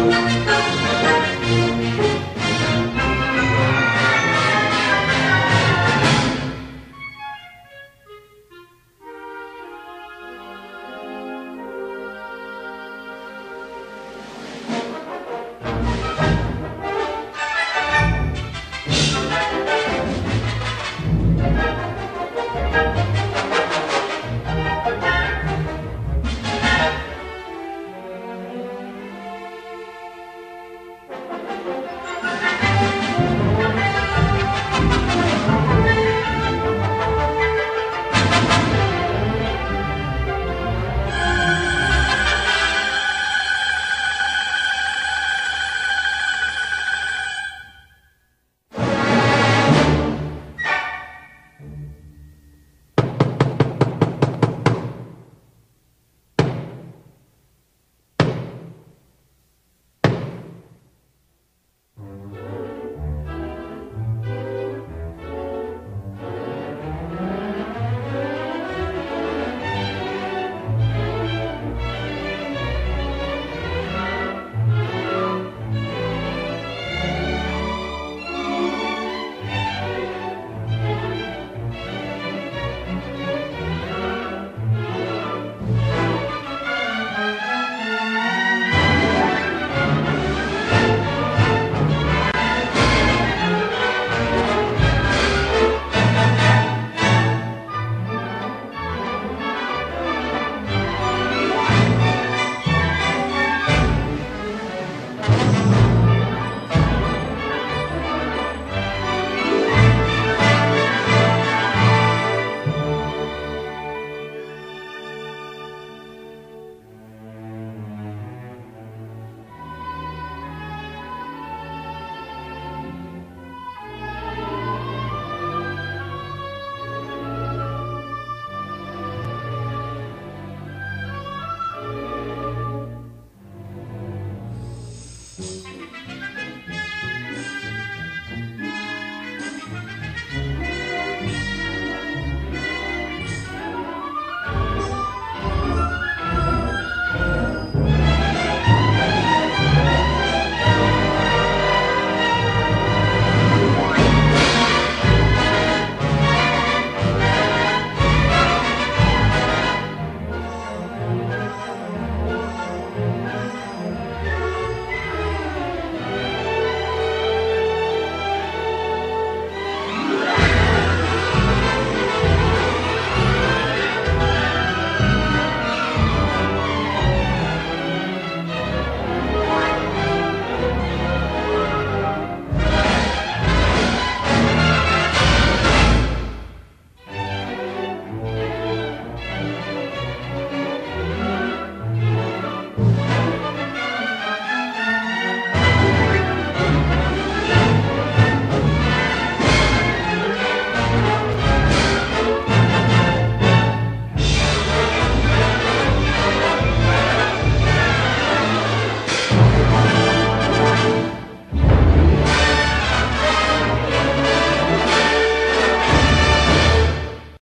Música